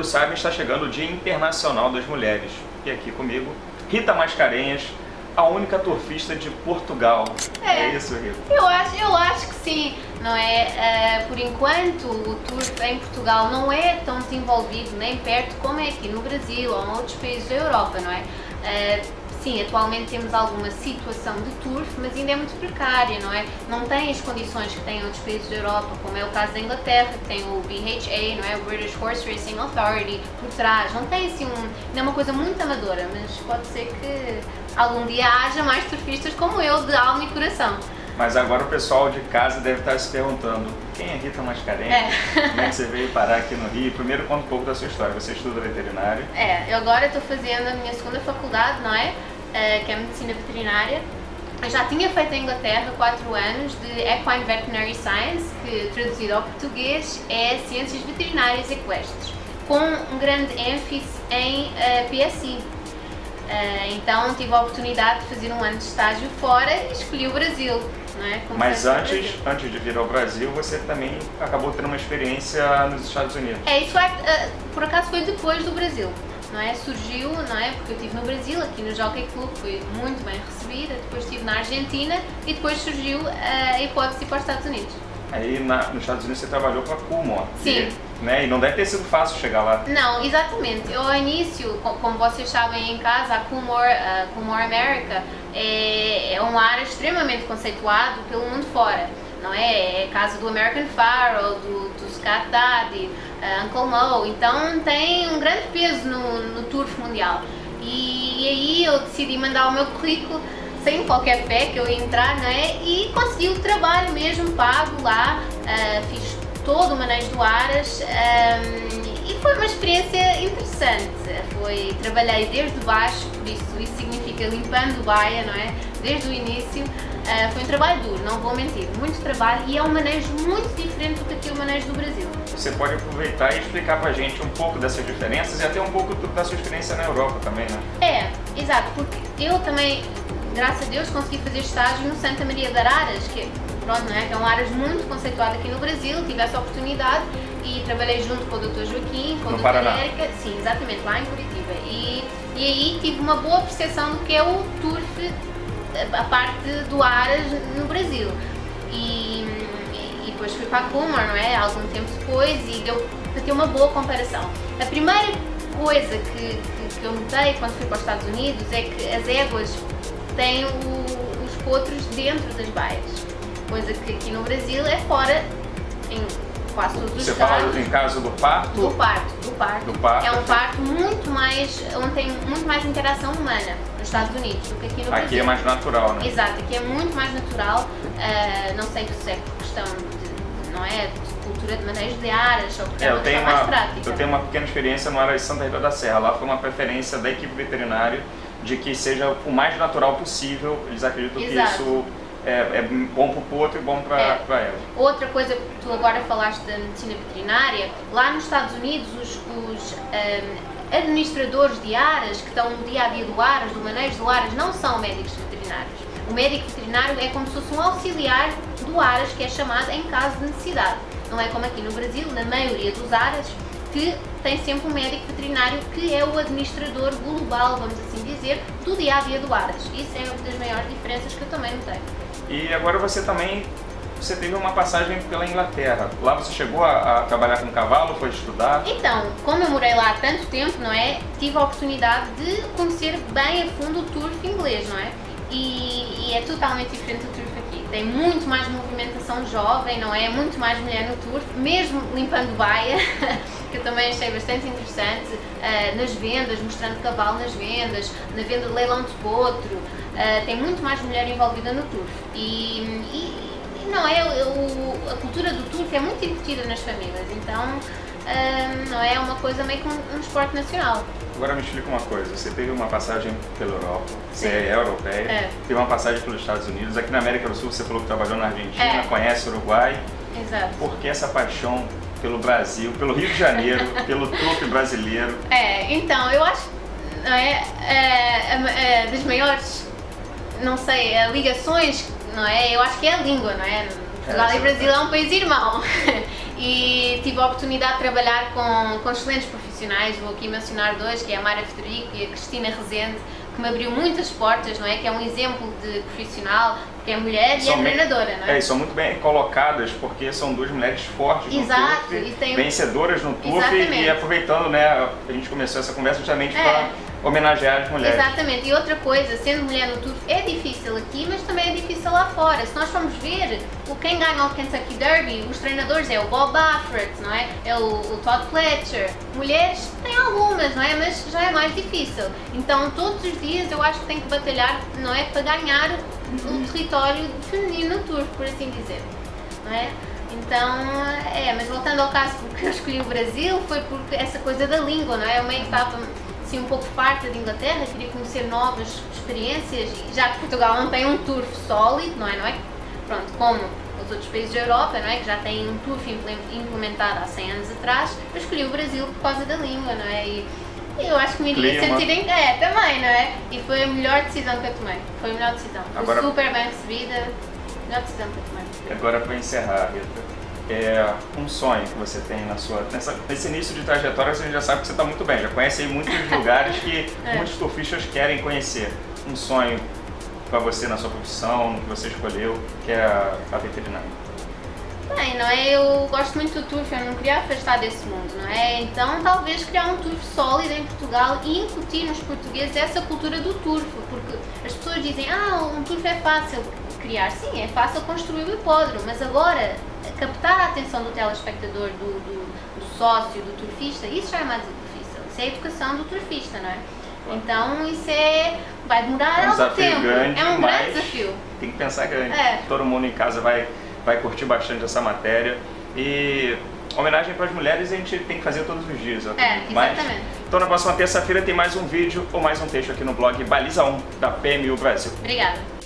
todos sabem, está chegando o Dia Internacional das Mulheres. E aqui comigo, Rita Mascarenhas, a única turfista de Portugal. É. é isso, Rita? Eu acho, eu acho que sim, não é? Uh, por enquanto, o turf em Portugal não é tão desenvolvido nem perto como é aqui no Brasil ou em outros países da Europa, não é? Uh, Sim, atualmente temos alguma situação de turf, mas ainda é muito precária, não é? Não tem as condições que tem outros países da Europa, como é o caso da Inglaterra, que tem o BHA, não é? O British Horse Racing Authority, por trás. Não tem assim um. Ainda é uma coisa muito amadora, mas pode ser que algum dia haja mais turfistas como eu, de alma e coração. Mas agora o pessoal de casa deve estar se perguntando quem é Rita Mascarenhas? É. Como é que você veio parar aqui no Rio? Primeiro conta um pouco da sua história. Você estuda veterinário? É, eu agora estou fazendo a minha segunda faculdade, não é? uh, que é Medicina Veterinária. Eu já tinha feito em Inglaterra 4 anos de Equine Veterinary Science, que traduzido ao português é Ciências Veterinárias Equestres, com um grande ênfase em uh, eh, PSI. Eh, então tive a oportunidade de fazer um ano de estágio fora e escolhi o Brasil. É? Mas antes, antes de vir ao Brasil, você também acabou tendo uma experiência nos Estados Unidos. É, isso é, uh, por acaso foi depois do Brasil não é? Surgiu, não é? Porque eu estive no Brasil, aqui no Jockey Club, fui muito bem recebida, depois estive na Argentina e depois surgiu a hipótese de ir para os Estados Unidos. Aí na, nos Estados Unidos você trabalhou com a Coolmore. Sim. E, né, e não deve ter sido fácil chegar lá. Não, exatamente. Eu ao início, como vocês sabem em casa, a Coolmore, a Coolmore America é, é um área extremamente conceituado pelo mundo fora. Não é? É caso do American Pharaoh, do, do Scott Daddy, uh, Uncle Mo, então tem um grande peso no, no turf mundial. E, e, aí eu decidi mandar o meu currículo sem qualquer fé que eu ia entrar, não é? E consegui o trabalho mesmo pago lá, uh, fiz todo o manejo do Aras um, ehm, e foi uma experiência interessante. Foi, trabalhei desde baixo, por isso isso significa limpando baia, não é? Desde o início. Uh, foi um trabalho duro, não vou mentir, muito trabalho e é um manejo muito diferente do que aqui o manejo do Brasil. Você pode aproveitar e explicar pra gente um pouco dessas diferenças e até um pouco da sua experiência na Europa também, né? É, exato, porque eu também, graças a Deus, consegui fazer estágio no Santa Maria de Araras, que, pronto, não é? que é um Aras muito conceituado aqui no Brasil, tive essa oportunidade e trabalhei junto com o Dr. Joaquim, com a Dra. Érica, sim, exatamente, lá em Curitiba. E, e aí tive uma boa percepção do que é o turf a parte do Aras no Brasil. E, e depois fui para a Kumar, não é? Algum tempo depois e deu para ter uma boa comparação. A primeira coisa que, que, que, eu notei quando fui para os Estados Unidos é que as éguas têm o, os potros dentro das baias, coisa que aqui no Brasil é fora, em quase todos os Você estados. fala em caso do parto? Do parto, do parto. Do parto. É um parto muito mais, onde tem muito mais interação humana nos Estados Unidos do que aqui no Brasil. Aqui é mais natural, né? Exato, aqui é muito mais natural. Uh, não sei se é questão de, não é, de cultura de manejo de aras ou porque é, é uma questão mais prática. Eu tenho uma pequena experiência no área de Santa Rita da Serra. Lá foi uma preferência da equipe veterinária de que seja o mais natural possível. Eles acreditam Exato. que isso é, é bom para o potro e bom para é. ela. Outra coisa, tu agora falaste da medicina veterinária, lá nos Estados Unidos os, os um, administradores de aras que estão no dia a dia do aras, do manejo do aras, não são médicos veterinários. O médico veterinário é como se fosse um auxiliar do aras que é chamado em caso de necessidade. Não é como aqui no Brasil, na maioria dos aras, que tem sempre um médico veterinário que é o administrador global, vamos assim dizer, do dia a dia do Aras. Isso é uma das maiores diferenças que eu também notei. E agora você também você teve uma passagem pela Inglaterra. Lá você chegou a, a, trabalhar com cavalo, foi estudar? Então, como eu morei lá há tanto tempo, não é? Tive a oportunidade de conhecer bem a fundo o turf inglês, não é? E, e é totalmente diferente do turf aqui. Tem muito mais movimentação jovem, não é? Muito mais mulher no turf, mesmo limpando baia. que eu também achei bastante interessante, uh, nas vendas, mostrando cavalo nas vendas, na venda de leilão de potro, uh, tem muito mais mulher envolvida no turf. E, e, e não é, o, a cultura do turf é muito incutida nas famílias, então uh, não é uma coisa meio que um, um, esporte nacional. Agora me explica uma coisa, você teve uma passagem pela Europa, você Sim. é europeia, é. teve uma passagem pelos Estados Unidos, aqui na América do Sul você falou que trabalhou na Argentina, é. conhece o Uruguai. Exato. Por que essa paixão pelo Brasil, pelo Rio de Janeiro, pelo truque brasileiro. É, então, eu acho não é, é, é, é das maiores, não sei, é, ligações, não é? Eu acho que é a língua, não é? Portugal e Brasil é um país irmão. e tive a oportunidade de trabalhar com, com excelentes profissionais, vou aqui mencionar dois, que é a Mara Federico e a Cristina Rezende, que me abriu muitas portas, não é? Que é um exemplo de profissional, que é mulher são e é treinadora, não é? E são muito bem colocadas, porque são duas mulheres fortes Exato, no turf, tem... vencedoras no turf e, e aproveitando, né, a gente começou essa conversa justamente é. para homenagear as mulheres. Exatamente. E outra coisa, sendo mulher no turf é difícil aqui, mas também é difícil lá fora. Se nós formos ver, o quem ganha o Kentucky Derby, os treinadores é o Bob Baffert, não é? É o, o Todd Fletcher. Mulheres tem algumas, não é? Mas já é mais difícil. Então todos os dias eu acho que tem que batalhar, não é? Para ganhar o território feminino no turf, por assim dizer. Não é? Então, é, mas voltando ao caso porque eu escolhi o Brasil, foi porque essa coisa da língua, não é? Eu meio que estava assim, um pouco farta de Inglaterra, queria conhecer novas experiências, já que Portugal não tem um turf sólido, não é? Não é? Pronto, como os outros países da Europa, não é? Que já têm um turf implementado há 100 anos atrás, eu escolhi o Brasil por causa da língua, não é? E, eu acho que me iria sentir. É, também, não é? E foi a melhor decisão que eu tomei. Foi a melhor decisão. Foi Agora... super bem recebida. Melhor decisão que eu tomei. Agora para encerrar, Rita é, um sonho que você tem na sua nessa, nesse início de trajetória você já sabe que você está muito bem já conhece muitos lugares que é. muitos turfistas querem conhecer um sonho para você na sua profissão no que você escolheu que é a, a veterinária Bem, não é? Eu gosto muito do turf, eu não queria afastar desse mundo, não é? Então talvez criar um turf sólido em Portugal e incutir nos portugueses essa cultura do turf, porque as pessoas dizem, ah, um turf é fácil criar. Sim, é fácil construir o hipódromo, mas agora captar a atenção do telespectador, do, do, do sócio, do turfista, isso já é mais difícil. Isso é a educação do turfista, não é? Então isso é. vai demorar é um algum tempo. Grande, é um grande desafio. Tem que pensar grande. É. Todo mundo em casa vai, vai curtir bastante essa matéria. E homenagem para as mulheres a gente tem que fazer todos os dias. É, exatamente. Mas, então na próxima terça-feira tem mais um vídeo ou mais um texto aqui no blog Baliza 1 da PMU Brasil. Obrigada.